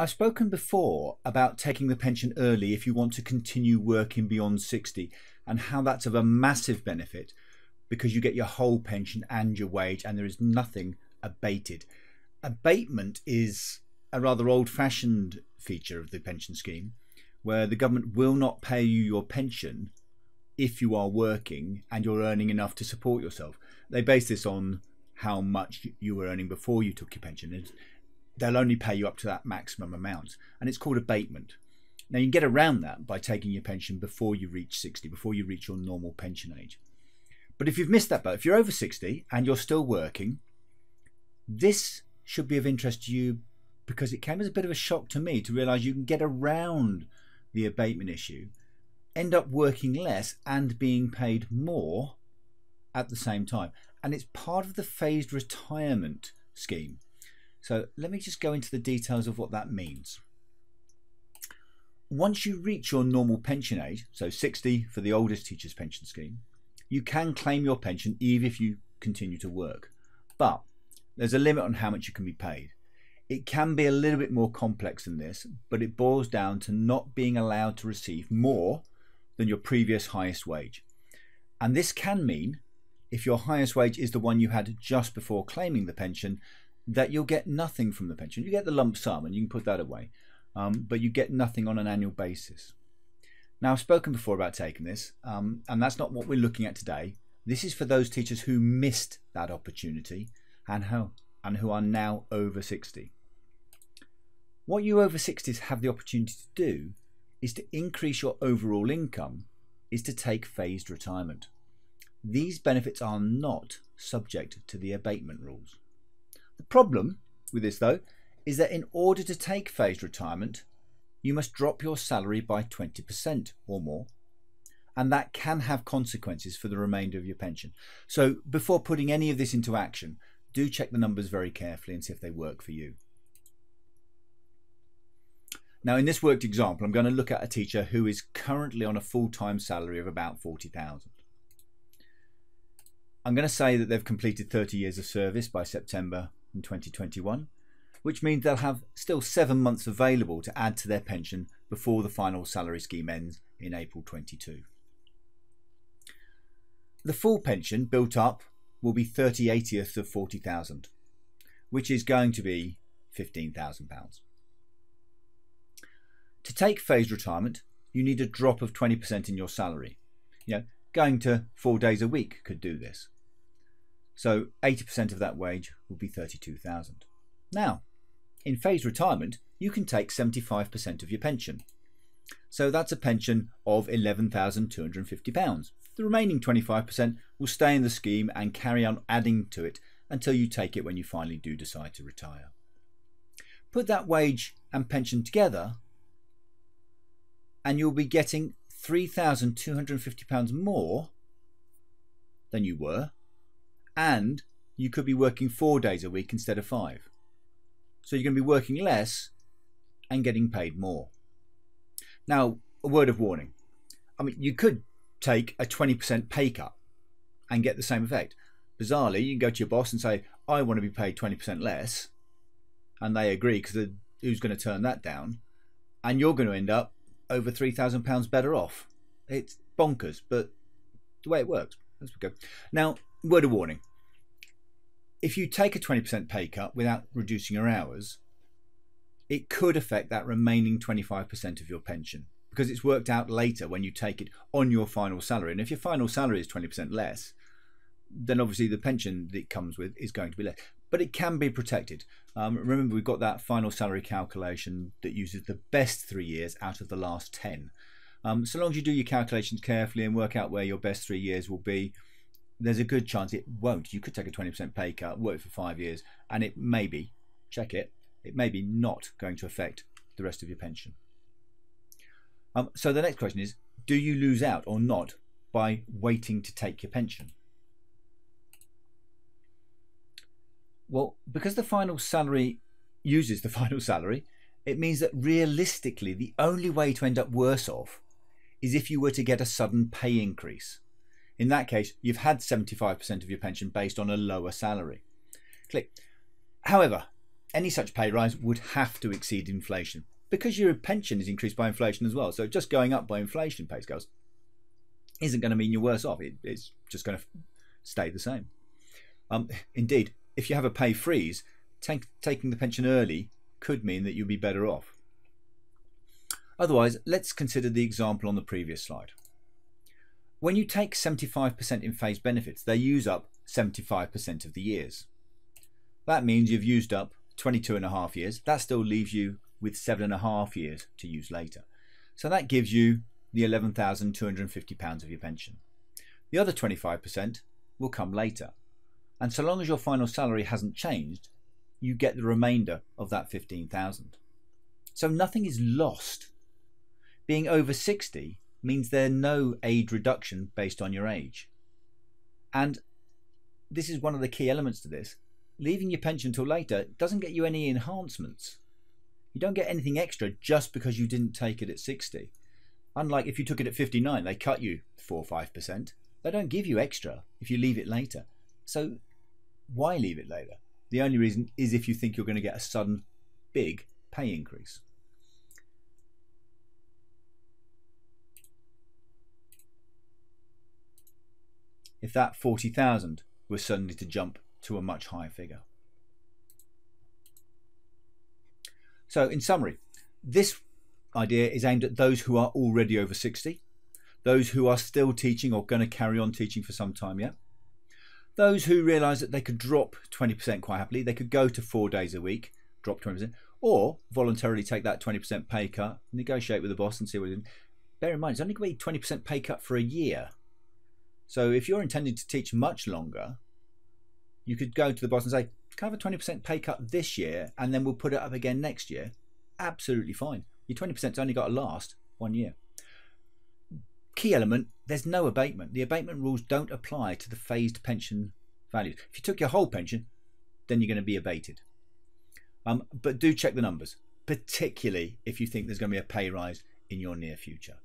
I've spoken before about taking the pension early if you want to continue working beyond 60 and how that's of a massive benefit because you get your whole pension and your wage and there is nothing abated. Abatement is a rather old fashioned feature of the pension scheme where the government will not pay you your pension if you are working and you're earning enough to support yourself. They base this on how much you were earning before you took your pension they'll only pay you up to that maximum amount. And it's called abatement. Now, you can get around that by taking your pension before you reach 60, before you reach your normal pension age. But if you've missed that boat, if you're over 60 and you're still working, this should be of interest to you because it came as a bit of a shock to me to realize you can get around the abatement issue, end up working less and being paid more at the same time. And it's part of the phased retirement scheme. So let me just go into the details of what that means. Once you reach your normal pension age, so 60 for the oldest teachers pension scheme, you can claim your pension even if you continue to work. But there's a limit on how much you can be paid. It can be a little bit more complex than this, but it boils down to not being allowed to receive more than your previous highest wage. And this can mean if your highest wage is the one you had just before claiming the pension, that you'll get nothing from the pension. You get the lump sum and you can put that away, um, but you get nothing on an annual basis. Now, I've spoken before about taking this, um, and that's not what we're looking at today. This is for those teachers who missed that opportunity and, how, and who are now over 60. What you over 60s have the opportunity to do is to increase your overall income, is to take phased retirement. These benefits are not subject to the abatement rules. Problem with this, though, is that in order to take phased retirement, you must drop your salary by 20% or more. And that can have consequences for the remainder of your pension. So before putting any of this into action, do check the numbers very carefully and see if they work for you. Now in this worked example, I'm going to look at a teacher who is currently on a full-time salary of about 40,000. I'm going to say that they've completed 30 years of service by September in 2021, which means they'll have still seven months available to add to their pension before the final salary scheme ends in April 22. The full pension built up will be 30 80th of 40,000, which is going to be £15,000. To take phased retirement, you need a drop of 20% in your salary. You know, going to four days a week could do this. So 80% of that wage will be 32,000. Now, in phased retirement, you can take 75% of your pension. So that's a pension of £11,250. The remaining 25% will stay in the scheme and carry on adding to it until you take it when you finally do decide to retire. Put that wage and pension together and you'll be getting £3,250 more than you were and you could be working four days a week instead of five. So you're going to be working less and getting paid more. Now, a word of warning. I mean, you could take a 20% pay cut and get the same effect. Bizarrely, you can go to your boss and say, I want to be paid 20% less. And they agree because who's going to turn that down? And you're going to end up over £3,000 better off. It's bonkers, but the way it works. Let's go. Now, word of warning if you take a 20% pay cut without reducing your hours, it could affect that remaining 25% of your pension because it's worked out later when you take it on your final salary. And if your final salary is 20% less, then obviously the pension that it comes with is going to be less. But it can be protected. Um, remember, we've got that final salary calculation that uses the best three years out of the last 10. Um, so long as you do your calculations carefully and work out where your best three years will be, there's a good chance it won't. You could take a 20% pay cut, work for five years, and it may be, check it, it may be not going to affect the rest of your pension. Um, so the next question is, do you lose out or not by waiting to take your pension? Well, because the final salary uses the final salary, it means that realistically the only way to end up worse off is if you were to get a sudden pay increase. In that case, you've had 75% of your pension based on a lower salary. Click. However, any such pay rise would have to exceed inflation because your pension is increased by inflation as well. So just going up by inflation, pay scales, isn't going to mean you're worse off. It, it's just going to stay the same. Um, indeed, if you have a pay freeze, take, taking the pension early could mean that you'll be better off. Otherwise, let's consider the example on the previous slide. When you take 75% in phase benefits, they use up 75% of the years. That means you've used up 22 and a half years. That still leaves you with seven and a half years to use later. So that gives you the £11,250 of your pension. The other 25% will come later. And so long as your final salary hasn't changed, you get the remainder of that 15,000. So nothing is lost. Being over 60 means there's no age reduction based on your age. And this is one of the key elements to this. Leaving your pension till later doesn't get you any enhancements. You don't get anything extra just because you didn't take it at 60. Unlike if you took it at 59, they cut you 4 or 5%. They don't give you extra if you leave it later. So why leave it later? The only reason is if you think you're going to get a sudden big pay increase. If that 40,000 was suddenly to jump to a much higher figure. So in summary, this idea is aimed at those who are already over 60, those who are still teaching or going to carry on teaching for some time yet, those who realise that they could drop 20% quite happily, they could go to four days a week, drop 20%, or voluntarily take that 20% pay cut, negotiate with the boss and see what it is. Bear in mind, it's only going to be 20% pay cut for a year. So if you're intending to teach much longer, you could go to the boss and say, can I have a 20% pay cut this year and then we'll put it up again next year? Absolutely fine. Your 20%'s only got to last one year. Key element, there's no abatement. The abatement rules don't apply to the phased pension values. If you took your whole pension, then you're going to be abated. Um, but do check the numbers, particularly if you think there's going to be a pay rise in your near future.